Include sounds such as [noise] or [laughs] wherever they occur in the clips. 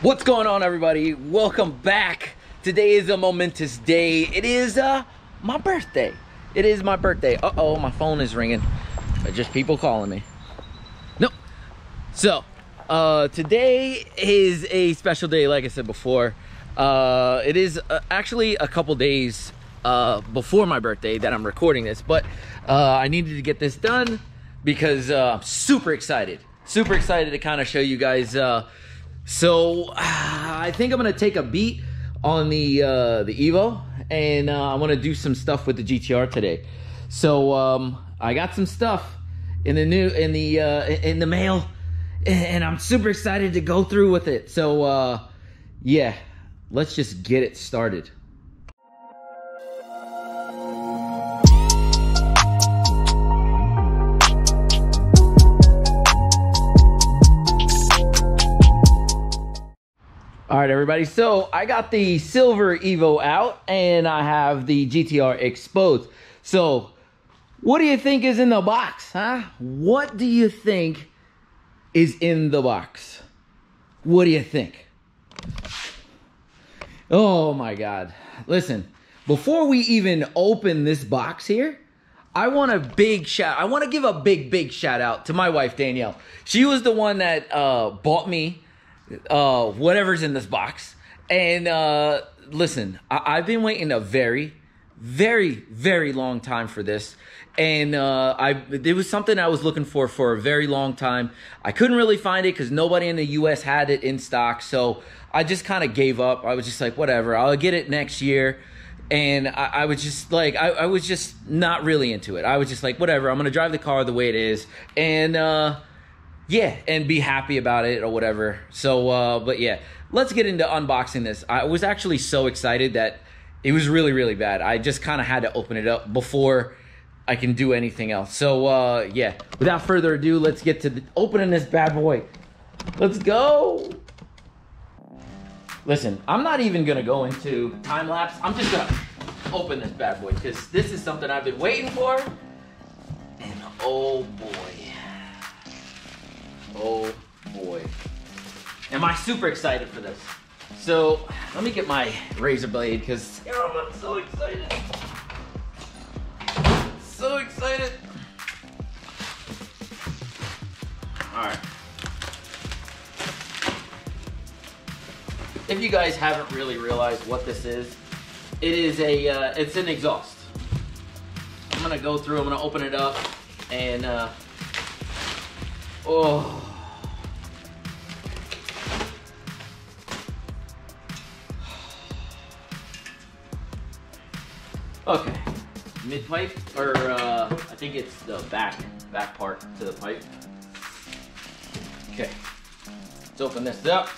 What's going on everybody? Welcome back. Today is a momentous day. It is uh my birthday. It is my birthday. Uh-oh, my phone is ringing. Just people calling me. Nope. So, uh today is a special day like I said before. Uh it is uh, actually a couple days uh before my birthday that I'm recording this, but uh I needed to get this done because uh I'm super excited. Super excited to kind of show you guys uh so [sighs] I think I'm gonna take a beat on the uh, the Evo, and uh, I want to do some stuff with the GTR today. So um, I got some stuff in the new in the uh, in the mail, and I'm super excited to go through with it. So uh, yeah, let's just get it started. All right, everybody. So I got the silver Evo out and I have the GTR exposed. So what do you think is in the box, huh? What do you think is in the box? What do you think? Oh my God. Listen, before we even open this box here, I want a big shout. I want to give a big, big shout out to my wife, Danielle. She was the one that uh, bought me uh, whatever's in this box. And uh, listen, I- have been waiting a very, very, very long time for this. And uh, I, it was something I was looking for for a very long time. I couldn't really find it because nobody in the U.S. had it in stock. So I just kind of gave up. I was just like, whatever, I'll get it next year. And I, I was just like, I, I, was just not really into it. I was just like, whatever, I'm gonna drive the car the way it is. And uh, yeah, and be happy about it or whatever. So, uh, but yeah, let's get into unboxing this. I was actually so excited that it was really, really bad. I just kind of had to open it up before I can do anything else. So, uh, yeah, without further ado, let's get to the, opening this bad boy. Let's go. Listen, I'm not even gonna go into time lapse. I'm just gonna open this bad boy because this is something I've been waiting for. And oh boy. Oh boy. Am I super excited for this? So let me get my razor blade because I'm so excited. So excited. All right. If you guys haven't really realized what this is, it is a, uh, it's an exhaust. I'm gonna go through, I'm gonna open it up and, uh, oh. Okay. Mid pipe, or uh, I think it's the back, back part to the pipe. Okay. Let's open this up.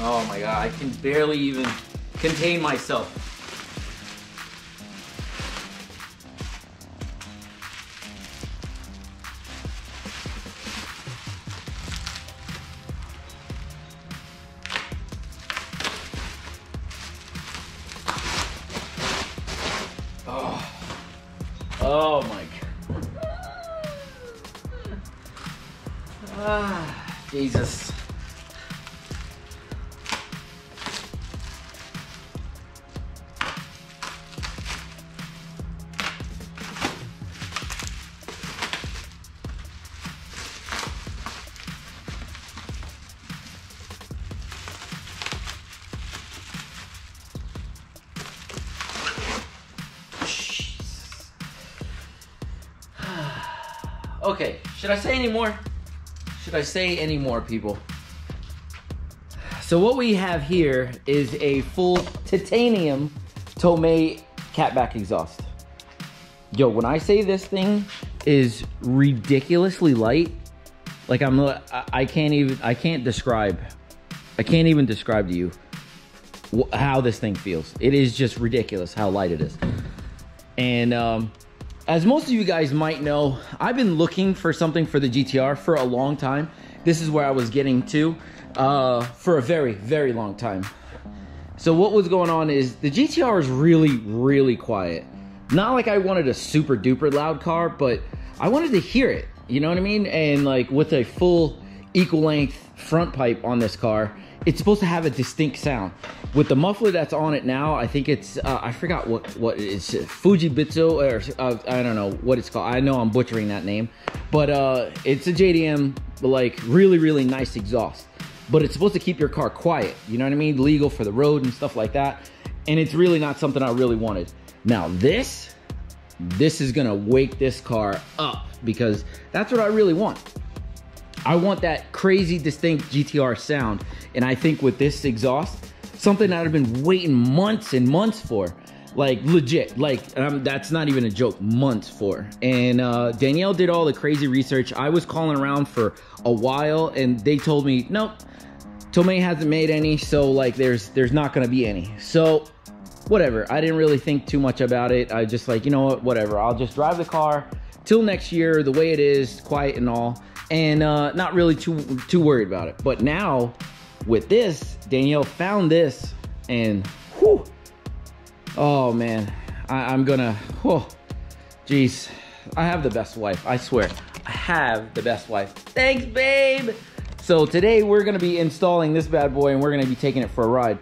Oh my god, I can barely even contain myself. Jesus. [sighs] Okay, should I say any more? Should I say anymore, people? So what we have here is a full titanium Tomei catback exhaust. Yo, when I say this thing is ridiculously light, like I'm, I can't even, I can't describe, I can't even describe to you how this thing feels. It is just ridiculous how light it is. And um, as most of you guys might know, I've been looking for something for the GTR for a long time. This is where I was getting to uh, for a very, very long time. So what was going on is the GTR is really, really quiet. not like I wanted a super duper loud car, but I wanted to hear it. You know what I mean? And like with a full equal length front pipe on this car, it's supposed to have a distinct sound. With the muffler that's on it now, I think it's uh, I forgot what what it's Fujibitsu or uh, I don't know what it's called. I know I'm butchering that name, but uh, it's a JDM like really really nice exhaust. But it's supposed to keep your car quiet. You know what I mean? Legal for the road and stuff like that. And it's really not something I really wanted. Now this, this is gonna wake this car up because that's what I really want. I want that crazy distinct GTR sound. And I think with this exhaust, something that I've been waiting months and months for, like legit, like um, that's not even a joke, months for. And uh, Danielle did all the crazy research. I was calling around for a while and they told me, nope, Tomei hasn't made any. So like there's, there's not gonna be any. So whatever, I didn't really think too much about it. I just like, you know what, whatever. I'll just drive the car till next year, the way it is, quiet and all and uh, not really too too worried about it. But now with this, Danielle found this, and whew, oh man, I, am gonna, oh, jeez, I have the best wife. I swear, I have the best wife. Thanks, babe. So today we're gonna be installing this bad boy, and we're gonna be taking it for a ride.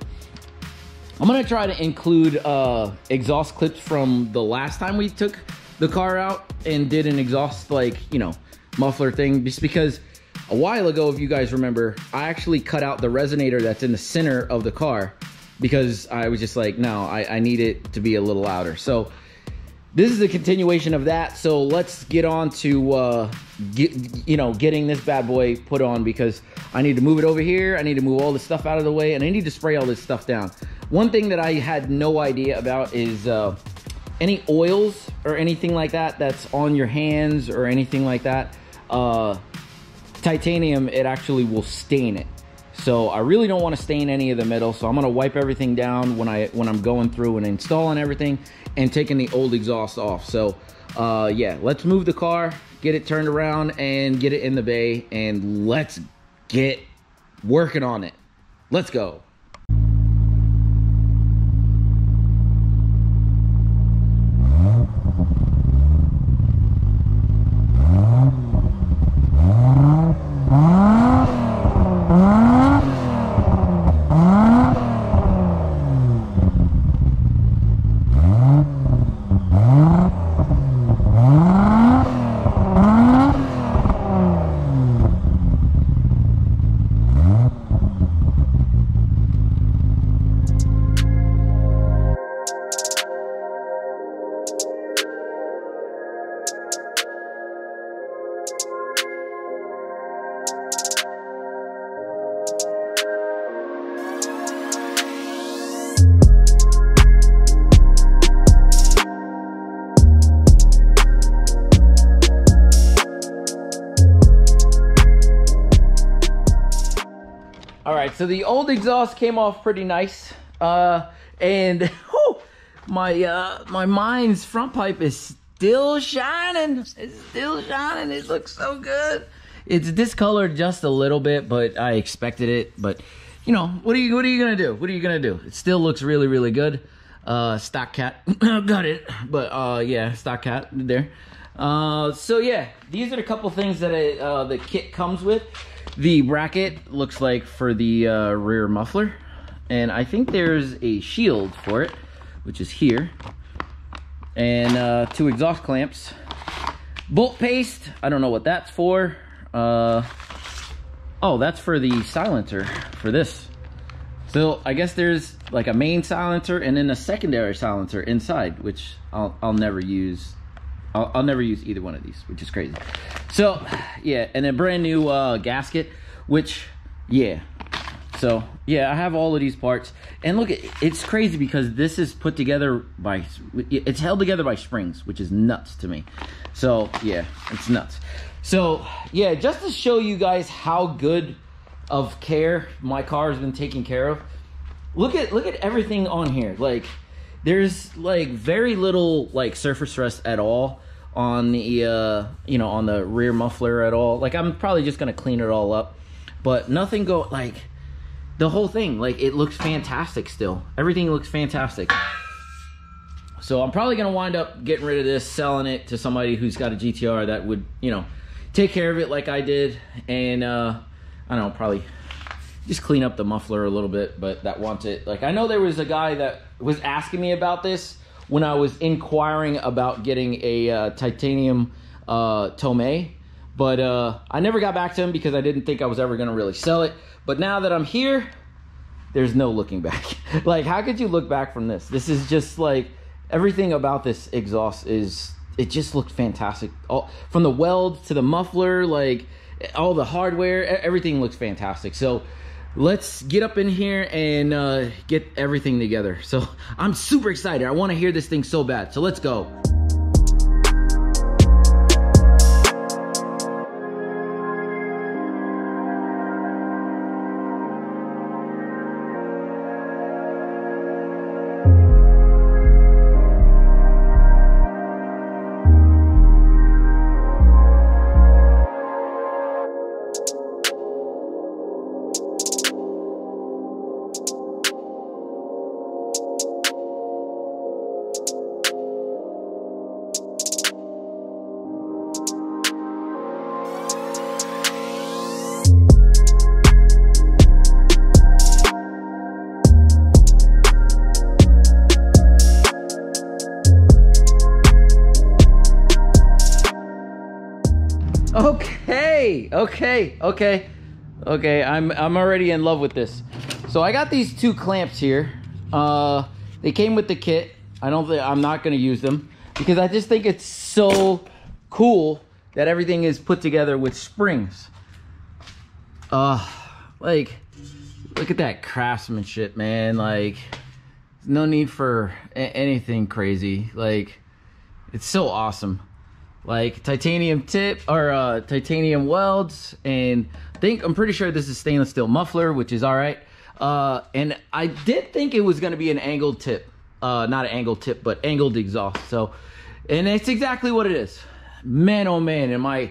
I'm gonna try to include uh, exhaust clips from the last time we took the car out and did an exhaust like you know muffler thing just because a while ago, if you guys remember, I actually cut out the resonator that's in the center of the car because I was just like, no, I, I need it to be a little louder. So this is a continuation of that. So let's get on to, uh, get, you know, getting this bad boy put on because I need to move it over here. I need to move all the stuff out of the way and I need to spray all this stuff down. One thing that I had no idea about is uh, any oils or anything like that that's on your hands or anything like that uh, titanium, it actually will stain it. So I really don't want to stain any of the metal. So I'm going to wipe everything down when, I, when I'm going through and installing everything and taking the old exhaust off. So uh, yeah, let's move the car, get it turned around and get it in the bay and let's get working on it. Let's go. Right, so the old exhaust came off pretty nice. Uh, and [laughs] whew, my uh, my mine's front pipe is still shining. It's still shining. It looks so good. It's discolored just a little bit, but I expected it. But you know, what are you what are you gonna do? What are you gonna do? It still looks really really good. Uh, stock cat, [coughs] got it. But uh, yeah, stock cat there. Uh, so yeah, these are the couple things that I, uh, the kit comes with. The bracket looks like for the uh, rear muffler. And I think there's a shield for it, which is here. And uh, two exhaust clamps. Bolt paste, I don't know what that's for. Uh, oh, that's for the silencer for this. So I guess there's like a main silencer and then a secondary silencer inside, which I'll, I'll never use I'll, I'll, never use either one of these, which is crazy. So, yeah, and a brand new uh, gasket, which, yeah. So, yeah, I have all of these parts. And look, it's crazy because this is put together by, it's held together by springs, which is nuts to me. So, yeah, it's nuts. So, yeah, just to show you guys how good of care my car has been taken care of. Look at look at everything on here. Like there's like very little like surface rust at all on the uh you know on the rear muffler at all. Like i'm probably just gonna clean it all up but nothing go like the whole thing like it looks fantastic still. Everything looks fantastic. So I'm probably gonna wind up getting rid of this, selling it to somebody who's got a GTR that would, you know, take care of it like I did, and uh, I don't know, probably just clean up the muffler a little bit, but that wants it. Like I know there was a guy that was asking me about this when I was inquiring about getting a uh, titanium uh, Tomei, but uh, I never got back to him because I didn't think I was ever gonna really sell it. But now that I'm here, there's no looking back. [laughs] like, how could you look back from this? This is just like everything about this exhaust is it just looked fantastic. All from the weld to the muffler, like all the hardware, everything looks fantastic. So let's get up in here and uh, get everything together. So [laughs] I'm super excited. I want to hear this thing so bad. So let's go. Okay, okay, okay, okay. I'm I'm already in love with this. So I got these two clamps here. Uh, they came with the kit. I don't think I'm not gonna use them because I just think it's so cool that everything is put together with springs. Uh, like, look at that craftsmanship, man. Like, no need for anything crazy. Like, it's so awesome like titanium tip or uh, titanium welds and I think I'm pretty sure this is stainless steel muffler which is all right. Uh, and I did think it was gonna be an angled tip uh, not an angled tip but angled exhaust so and it's exactly what it is. Man oh man am I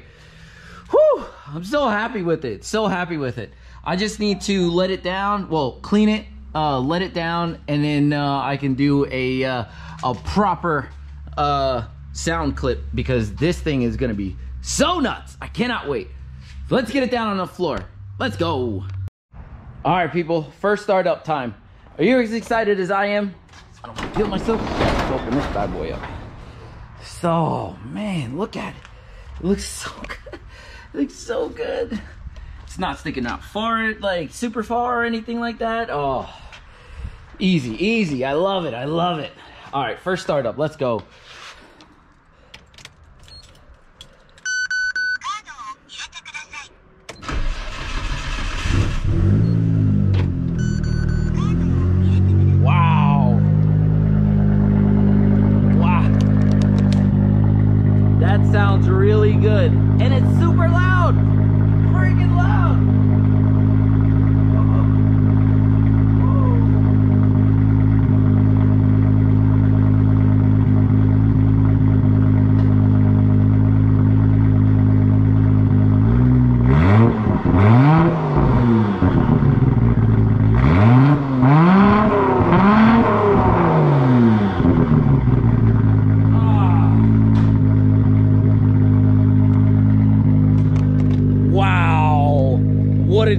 whew, I'm so happy with it so happy with it. I just need to let it down well clean it uh, let it down and then uh, I can do a uh, a proper uh, sound clip because this thing is gonna be so nuts. I cannot wait. Let's get it down on the floor. Let's go. All right, people. First startup time. Are you as excited as I am? I don't feel myself. Let's open this bad boy up. So, man, look at it. It looks so [laughs] good. It looks so good. It's not sticking out far, like super far or anything like that. Oh, easy, easy. I love it. I love it. All right, first startup. Let's go.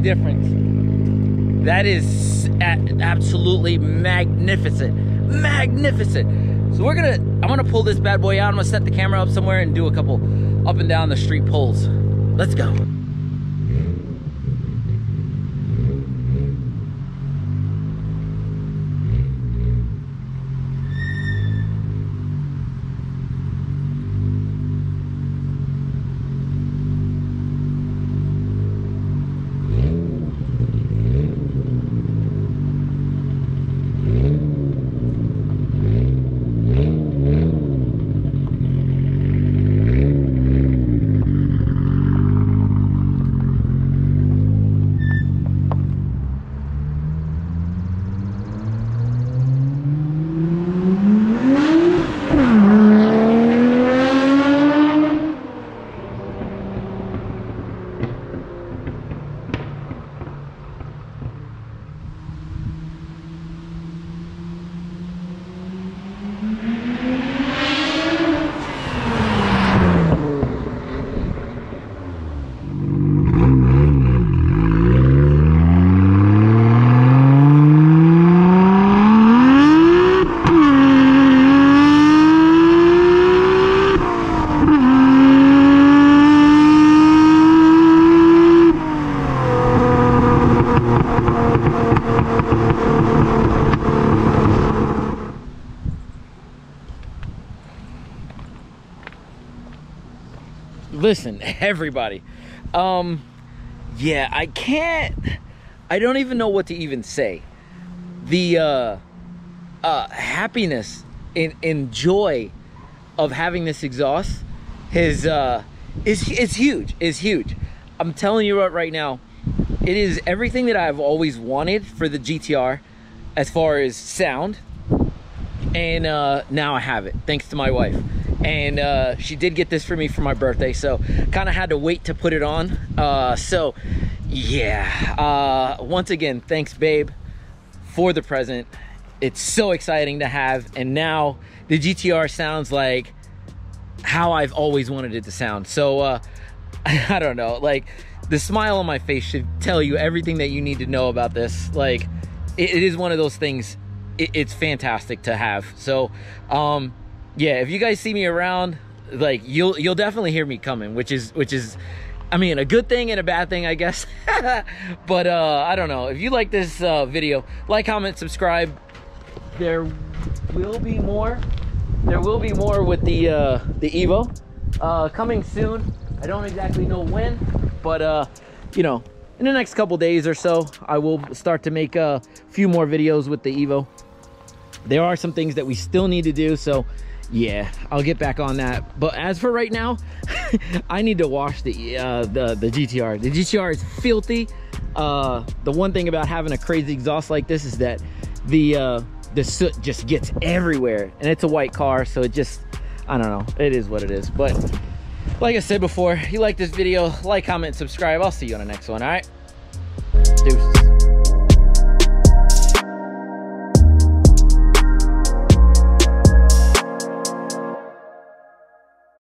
Difference. That is absolutely magnificent. Magnificent. So we're gonna, I'm gonna pull this bad boy out. I'm gonna set the camera up somewhere and do a couple up and down the street pulls. Let's go. Listen, [laughs] everybody. Um, yeah, I can't. I don't even know what to even say. The uh, uh, happiness and, and joy of having this exhaust is uh, is huge. Is huge. I'm telling you what, right now, it is everything that I've always wanted for the GTR, as far as sound. And uh, now I have it, thanks to my wife and uh, she did get this for me for my birthday so kind of had to wait to put it on. Uh, so yeah uh, once again thanks babe for the present. It's so exciting to have and now the GTR sounds like how I've always wanted it to sound. So uh, [laughs] I don't know like the smile on my face should tell you everything that you need to know about this. Like it, it is one of those things it, it's fantastic to have. So um yeah, if you guys see me around, like you'll you'll definitely hear me coming, which is which is I mean, a good thing and a bad thing, I guess. [laughs] but uh I don't know. If you like this uh video, like, comment, subscribe. There will be more. There will be more with the uh the Evo uh coming soon. I don't exactly know when, but uh you know, in the next couple days or so, I will start to make a few more videos with the Evo. There are some things that we still need to do, so yeah i'll get back on that. But as for right now [laughs] i need to wash the uh the the gtr the gtr is filthy. Uh the one thing about having a crazy exhaust like this is that the uh the soot just gets everywhere. And it's a white car so it just i don't know. It is what it is. But like i said before if you like this video like comment subscribe. I'll see you on the next one all right? Deuces